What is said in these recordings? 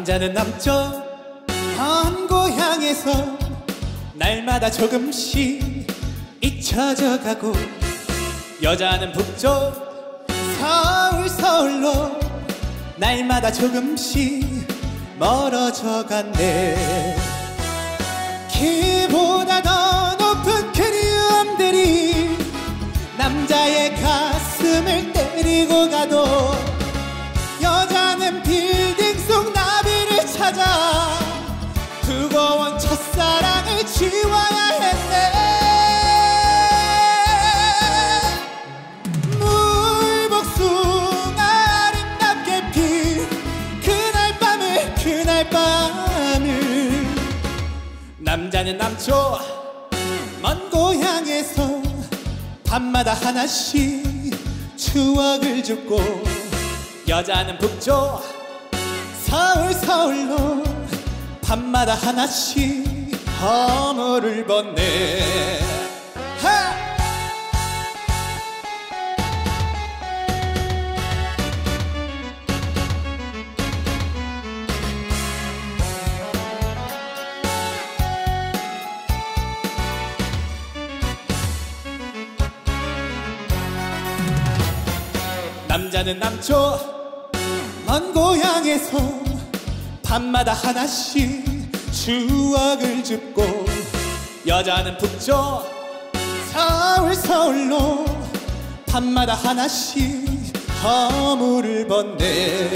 남자는 남쪽 먼 고향에서 날마다 조금씩 잊혀져 가고 여자는 북쪽 서울 서울로 날마다 조금씩 멀어져 간대. 키보다 더 높은 그리움들이 남자의 가 남자는 남쪽 먼 고향에서 밤마다 하나씩 추억을 줍고 여자는 북쪽 서울 서울로 밤마다 하나씩 허물을 벗네 남자는 남쪽 먼 고향에서 밤마다 하나씩 추억을 줍고 여자는 북쪽 서울 서울로 밤마다 하나씩 허물을 벗네.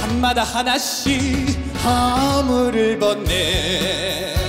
밤마다 하나씩 허물을 벗네